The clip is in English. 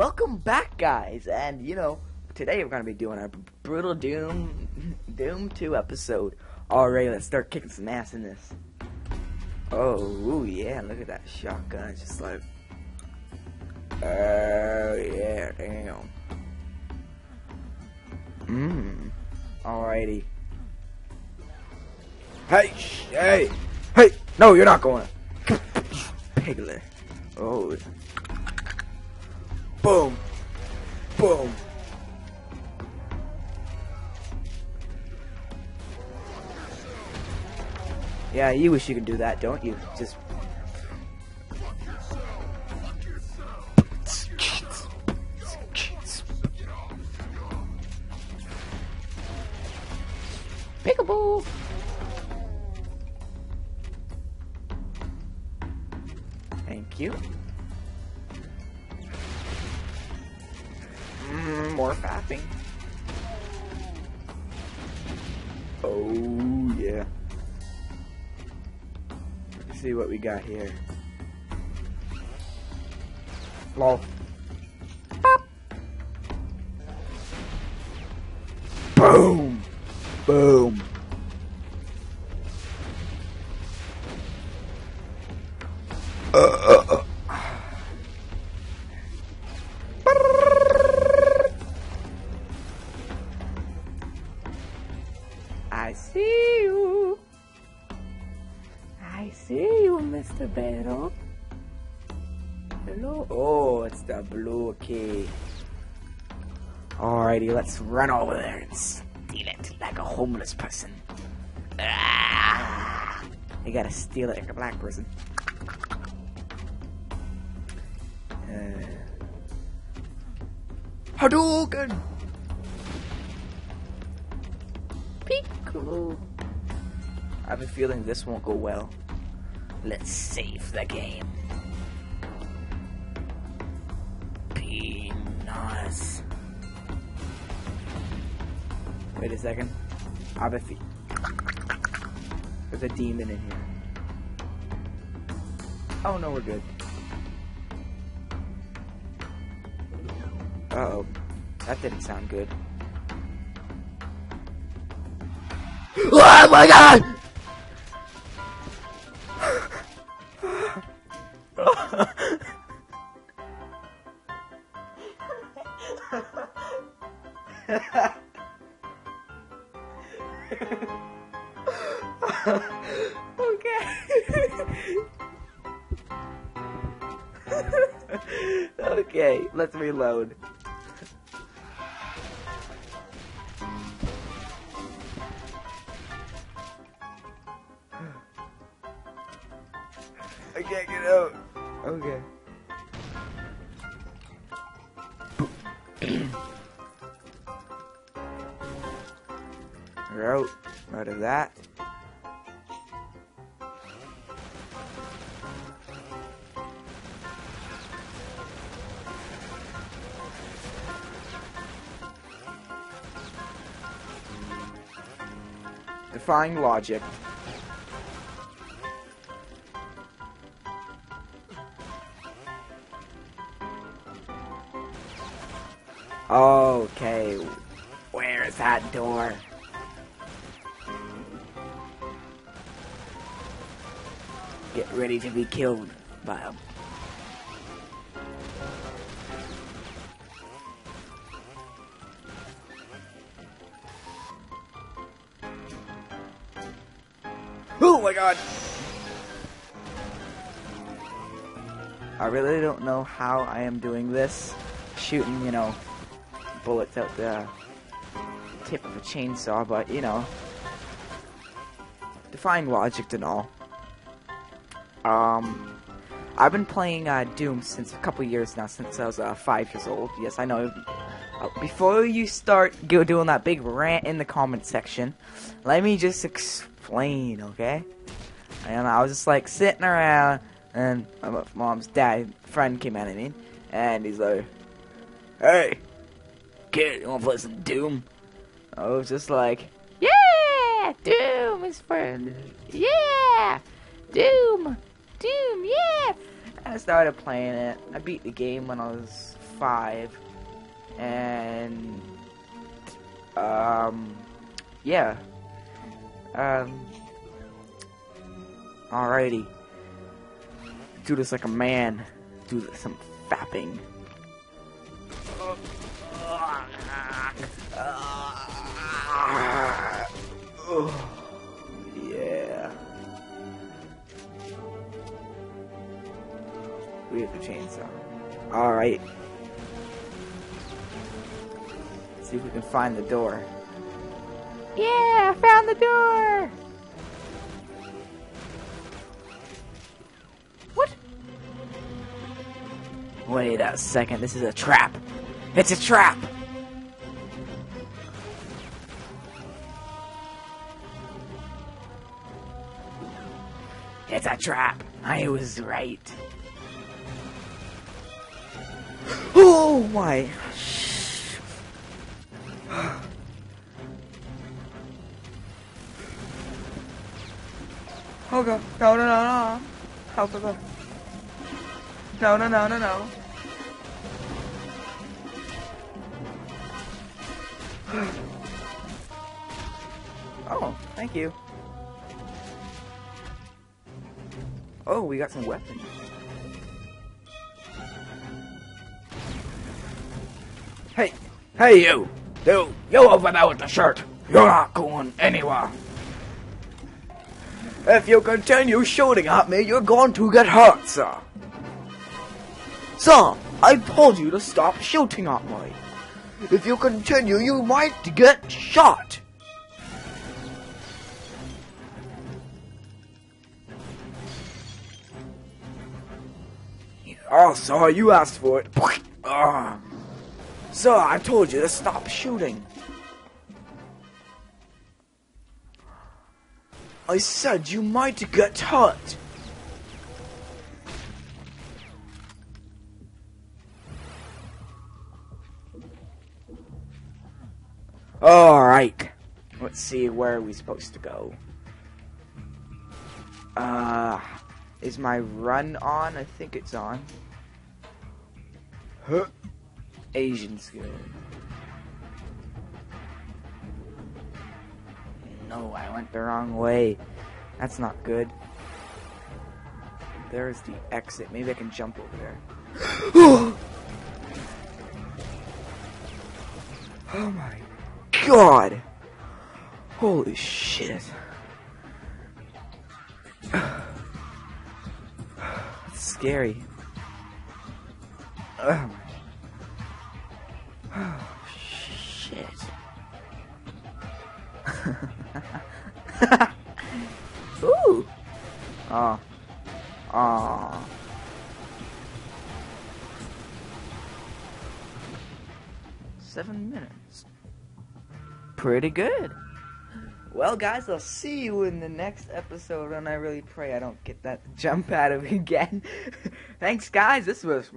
welcome back, guys. And you know, today we're gonna be doing our brutal Doom Doom 2 episode. Alright, let's start kicking some ass in this. Oh, ooh, yeah, look at that shotgun. It's just like, oh yeah, damn. Mmm. Alrighty. Hey, hey, hey! No, you're not going. Piglet. Oh. Boom. Boom. Yeah, you wish you could do that, don't you? Just. Peekaboo! Thank you. Mm, more fapping. Oh, yeah. Let's see what we got here. Lol. Pop. Boom! Boom! You, Mr. Hello. Oh, it's the blue key. Alrighty, let's run over there and steal it like a homeless person. Ah, I gotta steal it like a black person. Uh, Hadouken! Peekaboo. I have a feeling this won't go well. Let's save the game. Be nice. Wait a second. I have a fe- There's a demon in here. Oh no, we're good. Uh oh. That didn't sound good. Oh my god! Okay. okay, let's reload. I can't get out. Okay. We're out. Out of that. Defying logic. Okay, where is that door? Get ready to be killed by him. Oh my god! I really don't know how I am doing this. Shooting, you know, bullets out the tip of a chainsaw, but you know, defying logic and all. Um, I've been playing uh, Doom since a couple years now, since I was uh, five years old. Yes, I know. Uh, before you start go doing that big rant in the comment section, let me just explain, okay? And I was just like sitting around, and my mom's dad friend came out of me, and he's like, "Hey, kid, you wanna play some Doom?" I was just like, "Yeah, Doom is fun. Yeah, Doom, Doom, yeah." I started playing it. I beat the game when I was five, and um, yeah. Um, alrighty. Do this like a man. Do some fapping. Alright. See if we can find the door. Yeah, I found the door! What? Wait a second, this is a trap. It's a trap! It's a trap. I was right. Oh my. Oh god. No, no, no, no. Help us. No, no, no, no, no. Oh, thank you. Oh, we got some weapons. Hey, hey you! You, you over there with the shirt! You're not going anywhere! If you continue shooting at me, you're going to get hurt, sir! Sir, I told you to stop shooting at me! If you continue, you might get shot! Oh, sorry, you asked for it. Ah. Sir, I told you to stop shooting. I said you might get hurt. Alright. Let's see, where are we supposed to go? Uh, is my run on? I think it's on. Huh. Asian skill. No, I went the wrong way. That's not good. There's the exit. Maybe I can jump over there. oh my god! Holy shit. Scary. Oh Ooh. Oh. Oh. Seven minutes. Pretty good. Well, guys, I'll see you in the next episode, and I really pray I don't get that jump out of again. Thanks, guys. This was